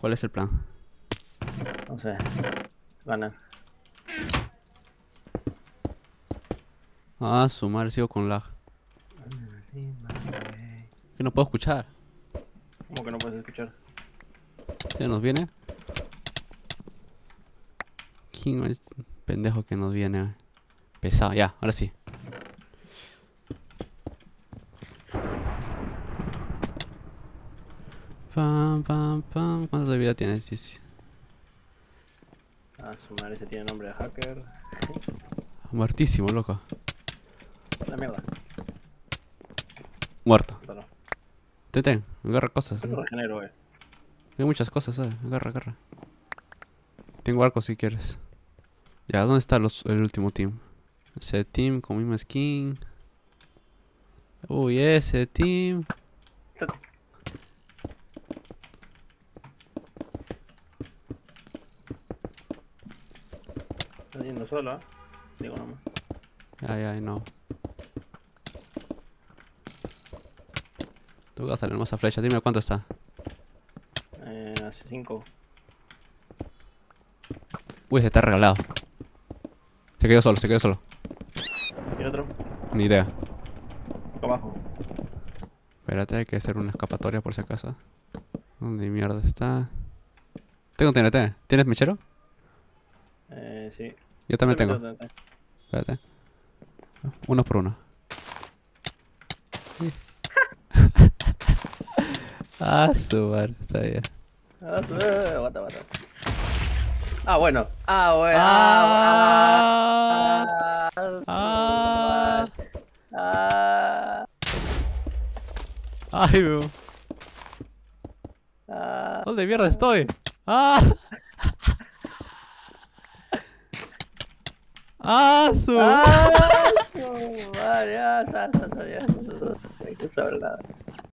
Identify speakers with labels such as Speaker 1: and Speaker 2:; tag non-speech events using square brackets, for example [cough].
Speaker 1: ¿Cuál es el plan?
Speaker 2: No sé. Ganan.
Speaker 1: Ah, su madre, sigo con lag. Que no puedo escuchar.
Speaker 2: ¿Cómo que no puedes escuchar?
Speaker 1: ¿Se nos viene? ¿Quién es el pendejo que nos viene? Pesado, ya, ahora sí. Pam, pam, pam. ¿Cuánto de vida tienes? Sí.
Speaker 2: Ah, su madre se tiene nombre de hacker.
Speaker 1: Muertísimo, loco.
Speaker 2: La mierda.
Speaker 1: Muerto.
Speaker 2: Perdón.
Speaker 1: Ten, ten, agarra cosas.
Speaker 2: Te regenero, eh.
Speaker 1: Hay muchas cosas, eh. Agarra, agarra. Tengo arco si quieres. Ya, ¿dónde está los, el último team? Ese team con misma skin. Uy, ese team.
Speaker 2: Estás yendo solo, ¿ah? Digo nomás.
Speaker 1: Ay, ay, no. Tú vas a salir más a flecha. Dime cuánto está.
Speaker 2: Eh, hace 5.
Speaker 1: Uy, se está regalado. Se quedó solo, se quedó solo.
Speaker 2: ¿Y otro?
Speaker 1: Ni idea.
Speaker 2: Acá abajo.
Speaker 1: Espérate, hay que hacer una escapatoria por si acaso. ¿Dónde mierda está? Tengo TNT. ¿Tienes mechero?
Speaker 2: Eh, sí.
Speaker 1: Yo también tengo. Espérate. Uno por uno. [laughs] ah, su madre, está bien.
Speaker 2: Ah. Ah, bueno. Ah, bueno.
Speaker 1: Ah,
Speaker 2: Ah,
Speaker 1: ah,
Speaker 2: ah,
Speaker 1: ay, bro.
Speaker 2: ah.
Speaker 1: ¿Dónde mierda estoy? Ah. [laughs] Ah, su.
Speaker 2: Ah, su ah,